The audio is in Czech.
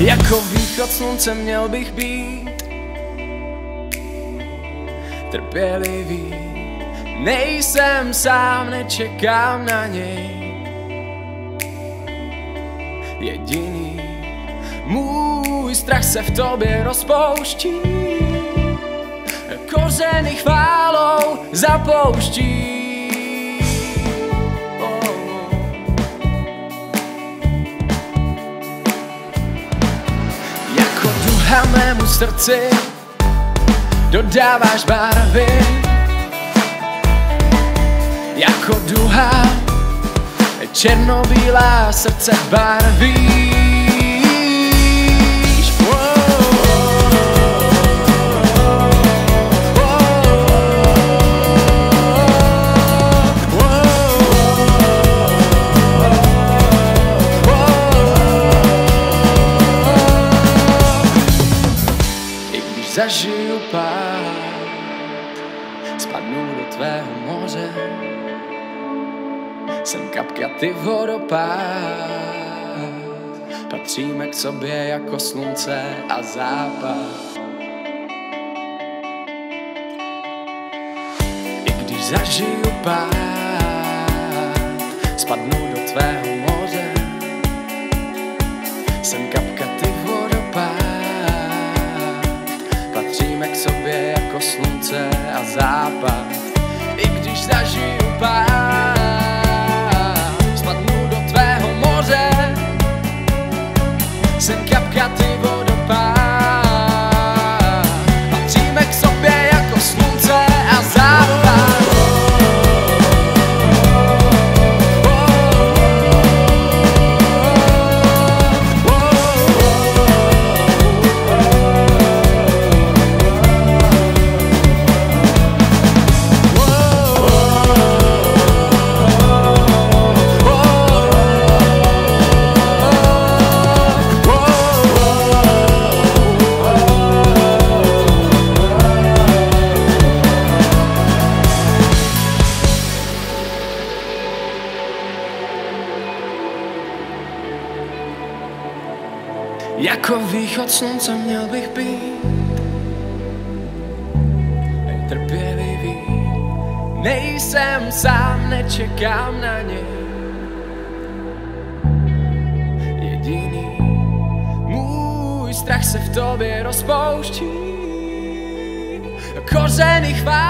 Jako východ slunce měl bych být. Trpělivý. Nejsem sám, nečekám na něj. Jediný. Můj strach se v tobě rozpouští. Kořeny chválou zapouští duha mému srdci. Dodáváš barvy Jako duha. Černobílá srdce barví zažiju pád, spadnu do tvého moře. Jsem kapka, ty vodopád, patříme k sobě jako slunce a západ. I když zažiju pád, spadnu do tvého moře. Jsem kapka, slunce a západ. I když zažiju pád, Jako východ slunce měl bych být. Trpělivý Nejsem sám, nečekám na ně Jediný Můj strach se v tobě rozpouští. Kořeny zapouští